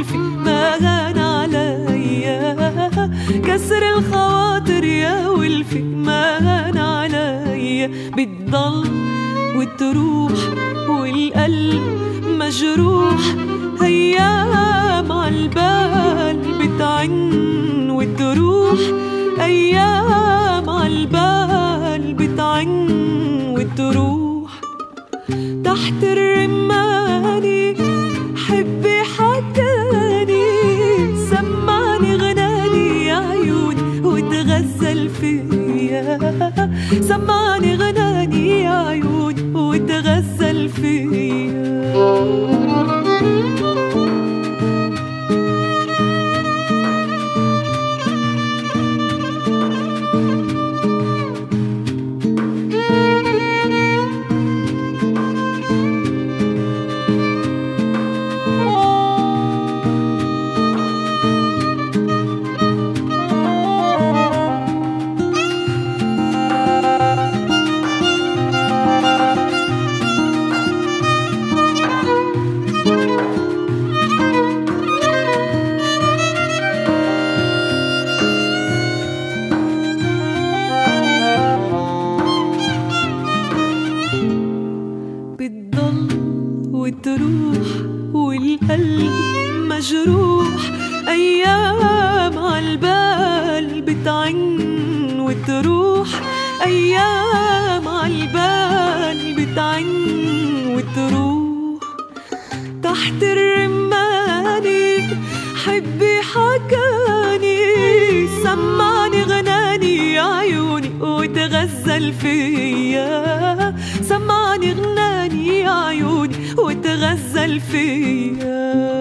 زلفي ما غان عليا كسر الخواطر يا ولفي ما غان عليا بتضل وتروح والقلب مجروح. أيام عالبال بتعن وتروح أيام عالبال بتعن وتروح تحت الرمال وتغزل فيا سمعني غناني يا عيوني وتغزل فيا. وتروح والقلب مجروح. أيام عالبال بتعن وتروح. أيام عالبال بتعن وتروح. تحت الرماني حبي حكاني سمعني غناني يا عيوني وتغزل فيا. سمعني غناني يا عيوني وتغزل خلفية.